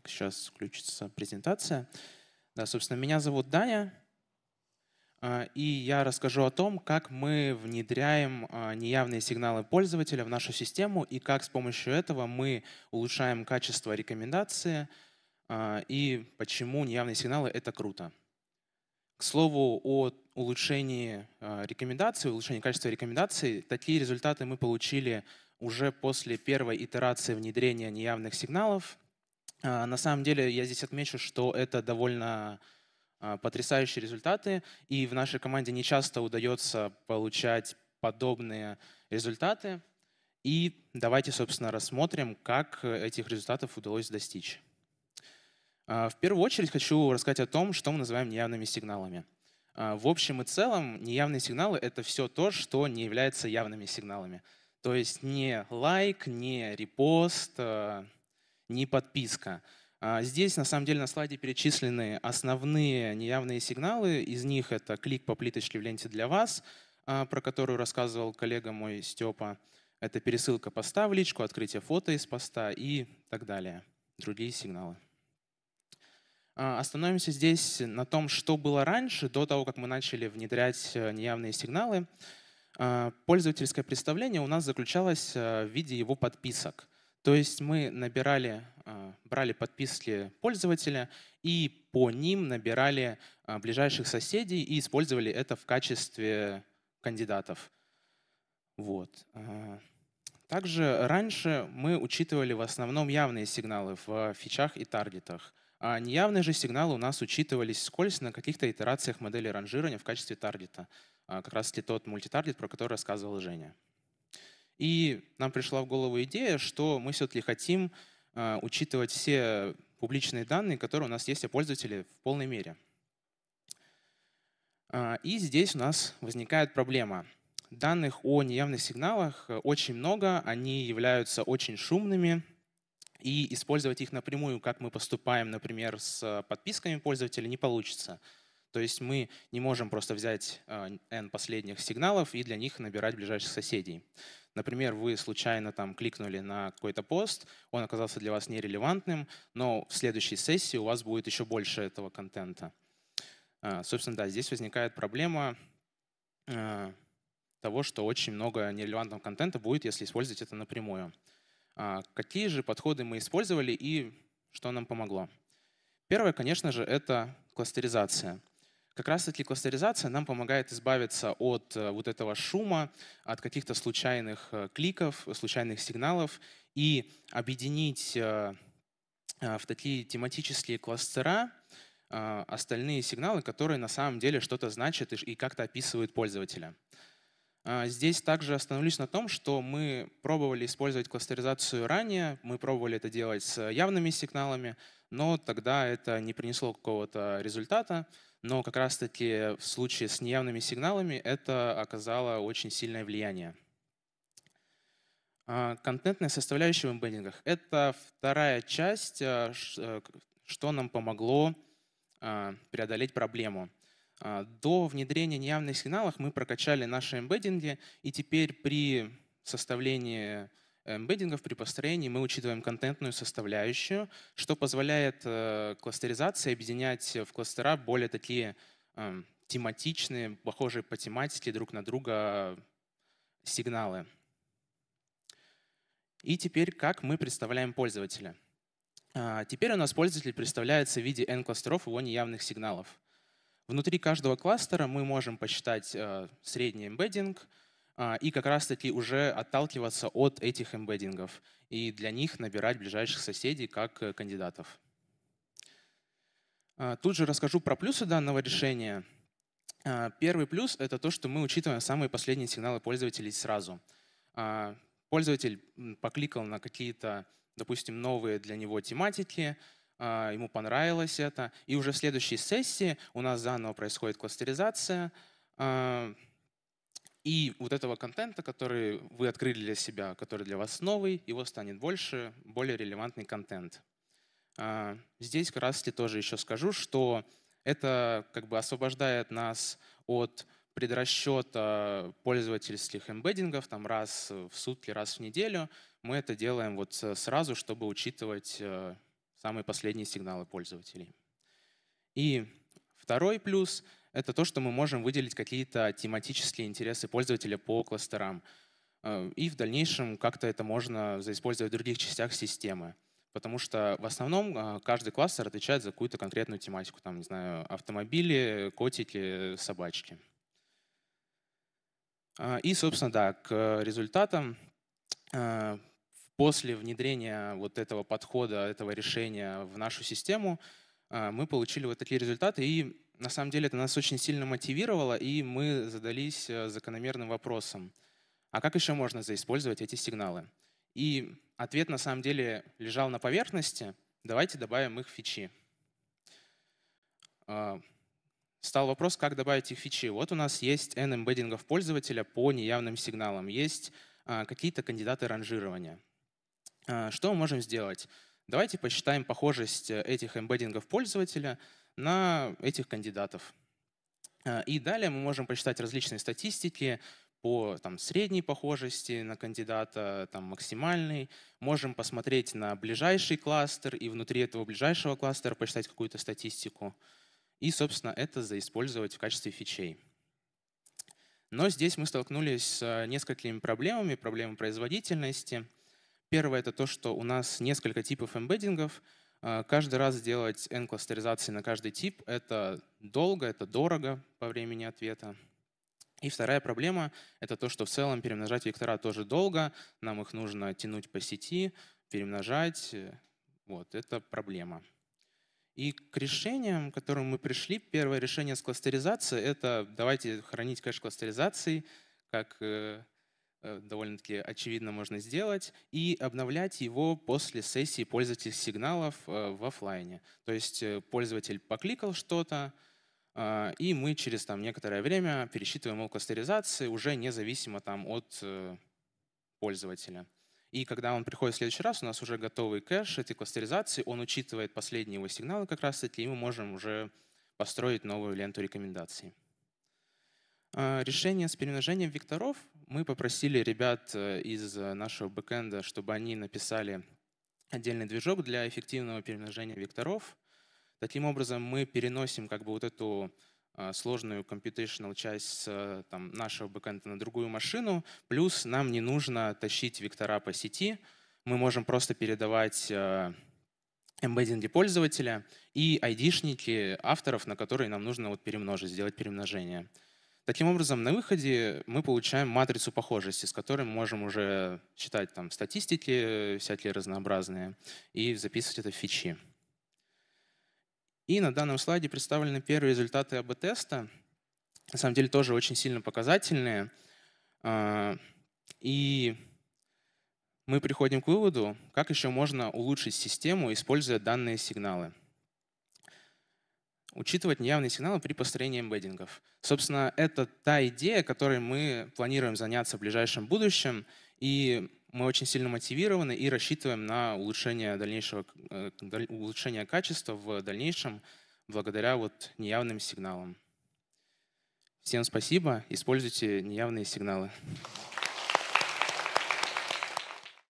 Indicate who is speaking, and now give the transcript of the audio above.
Speaker 1: Так, сейчас включится презентация. Да, собственно, меня зовут Даня, а, и я расскажу о том, как мы внедряем а, неявные сигналы пользователя в нашу систему и как с помощью этого мы улучшаем качество рекомендации а, и почему неявные сигналы — это круто. К слову о улучшении рекомендаций, улучшении качества рекомендаций, такие результаты мы получили уже после первой итерации внедрения неявных сигналов. На самом деле я здесь отмечу, что это довольно а, потрясающие результаты, и в нашей команде не часто удается получать подобные результаты. И давайте, собственно, рассмотрим, как этих результатов удалось достичь. А, в первую очередь хочу рассказать о том, что мы называем неявными сигналами. А, в общем и целом, неявные сигналы — это все то, что не является явными сигналами. То есть не лайк, не репост, не подписка — а, здесь на самом деле на слайде перечислены основные неявные сигналы. Из них это клик по плиточке в ленте для вас, а, про которую рассказывал коллега мой Степа. Это пересылка поста в личку, открытие фото из поста и так далее. Другие сигналы. А, остановимся здесь на том, что было раньше, до того, как мы начали внедрять э, неявные сигналы. Пользовательское представление у нас заключалось э, в виде его подписок. То есть мы набирали, а, брали подписки пользователя и по ним набирали а, ближайших соседей и использовали это в качестве кандидатов. Вот. А, также раньше мы учитывали в основном явные сигналы в фичах и таргетах. А неявные же сигналы у нас учитывались вскользь на каких-то итерациях модели ранжирования в качестве таргета. Как раз таки тот мультитаргет, про который рассказывал Женя. И нам пришла в голову идея, что мы все-таки хотим э, учитывать все публичные данные, которые у нас есть о пользователе в полной мере. Э, и здесь у нас возникает проблема. Данных о неявных сигналах э, очень много, они являются очень шумными, и использовать их напрямую, как мы поступаем, например, с подписками пользователя, не получится. То есть мы не можем просто взять n последних сигналов и для них набирать ближайших соседей. Например, вы случайно там кликнули на какой-то пост, он оказался для вас нерелевантным, но в следующей сессии у вас будет еще больше этого контента. А, собственно, да, здесь возникает проблема а, того, что очень много нерелевантного контента будет, если использовать это напрямую. А, какие же подходы мы использовали и что нам помогло? Первое, конечно же, это кластеризация. Как раз-таки кластеризация нам помогает избавиться от э, вот этого шума, от каких-то случайных э, кликов, случайных сигналов и объединить э, в такие тематические кластера остальные сигналы, которые на самом деле что-то значат и как-то описывают пользователя. Здесь также остановлюсь на том, что мы пробовали использовать кластеризацию ранее, мы пробовали это делать с явными сигналами, но тогда это не принесло какого-то результата но как раз-таки в случае с неявными сигналами это оказало очень сильное влияние. А, контентная составляющая в эмбеддингах — это вторая часть, а, э, что нам помогло а, преодолеть проблему. До внедрения неявных сигналов мы прокачали наши эмбеддинги, и теперь при составлении эмбеддингов при построении мы учитываем контентную составляющую, что позволяет э, кластеризации объединять в кластера более такие эм, тематичные, похожие по тематике друг на друга сигналы. И теперь как мы представляем пользователя. А, теперь у нас пользователь представляется в виде n-кластеров его неявных сигналов. Внутри каждого кластера мы можем посчитать э, средний эмбеддинг, и как раз-таки уже отталкиваться от этих эмбеддингов и для них набирать ближайших соседей как э, кандидатов. А, тут же расскажу про плюсы данного решения. А, первый плюс — это то, что мы учитываем самые последние сигналы пользователей сразу. Пользователь покликал на какие-то, допустим, новые для него тематики, ему понравилось это, и уже в следующей сессии у нас заново происходит кластеризация, и вот этого контента, который вы открыли для себя, который для вас новый, его станет больше, более релевантный контент. А, здесь как раз тоже еще скажу, что это как бы освобождает нас от предрасчета пользовательских эмбеддингов там раз в сутки, раз в неделю. Мы это делаем вот сразу, чтобы учитывать э, самые последние сигналы пользователей. И второй плюс — это то, что мы можем выделить какие-то тематические интересы пользователя по кластерам. Э, и в дальнейшем как-то это можно заиспользовать в других частях системы. Потому что в основном э, каждый кластер отвечает за какую-то конкретную тематику. Там, не знаю, автомобили, котики, собачки. Э, и, собственно, да, к результатам после внедрения вот этого подхода, этого решения в нашу систему мы получили вот такие результаты. И на самом деле это нас очень сильно мотивировало, и мы задались закономерным вопросом – а как еще можно заиспользовать эти сигналы? И ответ на самом деле лежал на поверхности. Давайте добавим их в фичи. А, стал вопрос, как добавить их в фичи. Вот у нас есть n эмбеддингов пользователя по неявным сигналам. Есть а, какие-то кандидаты ранжирования. А, что мы можем сделать? Давайте посчитаем похожесть этих эмбеддингов пользователя на этих кандидатов. И далее мы можем посчитать различные статистики, по там, средней похожести на кандидата, там, максимальной. Можем посмотреть на ближайший кластер и внутри этого ближайшего кластера посчитать какую-то статистику. И, собственно, это заиспользовать в качестве фичей. Но здесь мы столкнулись с несколькими проблемами, проблемой производительности. Первое — это то, что у нас несколько типов эмбеддингов. А, каждый раз делать n-кластеризации на каждый тип — это долго, это дорого по времени ответа. И вторая проблема — это то, что в целом перемножать вектора тоже долго, нам их нужно тянуть по сети, перемножать. Вот, это проблема. И к решениям, к которым мы пришли, первое решение с кластеризацией — это давайте хранить кэш кластеризации, как э, э, довольно-таки очевидно можно сделать, и обновлять его после сессии пользовательских сигналов э, в офлайне. То есть пользователь покликал что-то, и мы через там, некоторое время пересчитываем его кластеризации уже независимо там, от э, пользователя. И когда он приходит в следующий раз, у нас уже готовый кэш этой кластеризации, он учитывает последние его сигналы как раз и мы можем уже построить новую ленту рекомендаций. Решение с перемножением векторов. Мы попросили ребят э, из нашего бэкэнда, чтобы они написали отдельный движок для эффективного перемножения векторов – Таким образом, мы переносим как бы вот эту а, сложную computational часть там, нашего бэкэнда на другую машину, плюс нам не нужно тащить вектора по сети, мы можем просто передавать эмбеддинги пользователя и айдишники авторов, на которые нам нужно вот перемножить, сделать перемножение. Таким образом, на выходе мы получаем матрицу похожести, с которой мы можем уже считать там статистики всякие разнообразные и записывать это в фичи. И на данном слайде представлены первые результаты АБ-теста. На самом деле тоже очень сильно показательные. А, и мы приходим к выводу, как еще можно улучшить систему, используя данные сигналы. Учитывать неявные сигналы при построении эмбеддингов. Собственно, это та идея, которой мы планируем заняться в ближайшем будущем. И мы очень сильно мотивированы и рассчитываем на улучшение, дальнейшего, э, улучшение качества в дальнейшем благодаря вот неявным сигналам. Всем спасибо. Используйте неявные сигналы.